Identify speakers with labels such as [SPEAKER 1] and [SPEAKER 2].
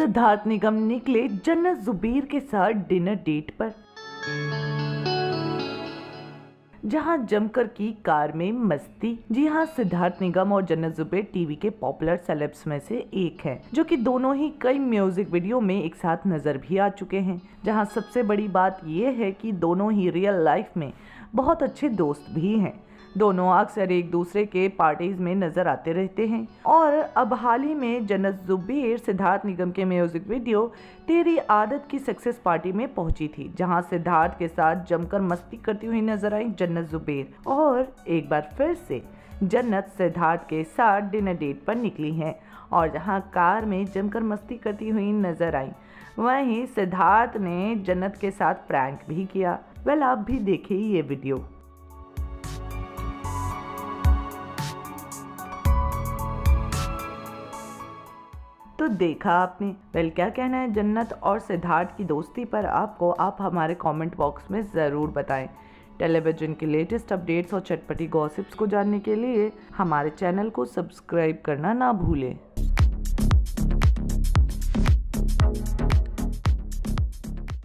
[SPEAKER 1] सिद्धार्थ निगम निकले जन्नत जुबीर के साथ डिनर डेट पर। जहाँ जमकर की कार में मस्ती। जी हाँ सिद्धार्थ निगम और जन्नत जुबेर टीवी के पॉपुलर सेलेब्स में से एक हैं, जो कि दोनों ही कई म्यूज़िक वीडियो में एक साथ नज़र भी आ चुके हैं। जहाँ सबसे बड़ी बात यह है कि दोनों ही रियल लाइफ में बहुत अच्छे दोस्त भी हैं। दोनों अक्सर एक दूसरे के पार्टीज़ में नज़र आते रहते हैं। और अब हाल ही में जन्नत जुबेर सिद्धार्थ निगम के म्यूज़िक वीडियो तेरी आदत की सक्सेस पार्टी में पहुँची थी, जहाँ सिद्धार्थ के साथ जमकर मस्ती करती हुई नज़र आई जन्नत जुबेर और एक बार फिर से जन्नत सिद्धार्थ के साथ डिनर डेट पर निकली हैं और जहाँ कार में जमकर मस्ती करती हुई नज़र आई। वहीं सिद्धार्थ ने जन्नत के साथ प्रैंक भी किया। वेल आप भी देखिए ये वीडियो तो देखा आपने। वेल क्या कहना है? जन्नत और सिद्धार्थ की दोस्ती पर आपको आप हमारे कमेंट बॉक्स में ज़रूर बताएँ। टेलीविज़न के लेटेस्ट अपडेट्स और चटपटी गॉसिप्स को जानने के लिए हमारे चैनल को सब्सक्राइब करना ना भूलें।